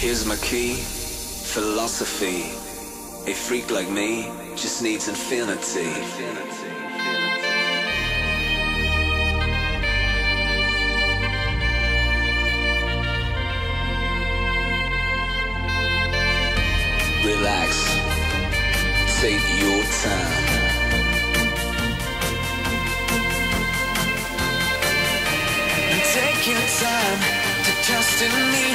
Here's my key, philosophy. A freak like me just needs infinity. Relax, take your time. And take your time to trust in me,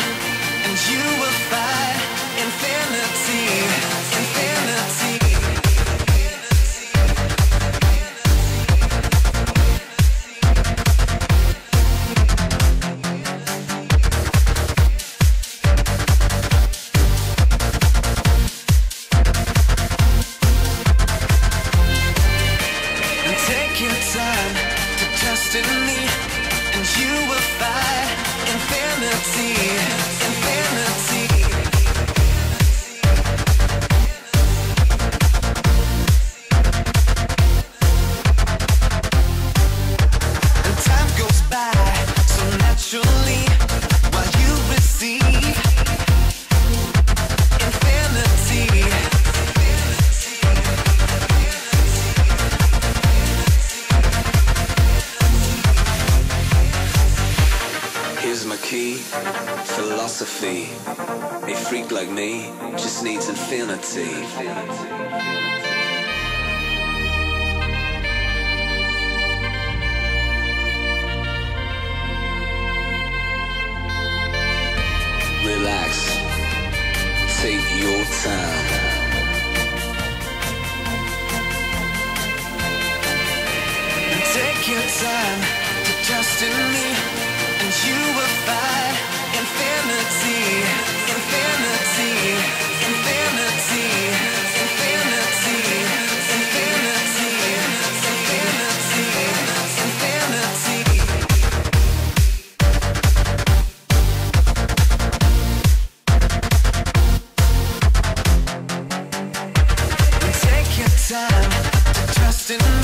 key, philosophy. A freak like me just needs infinity. Relax, take your time. Take your time to trust in me, dancing.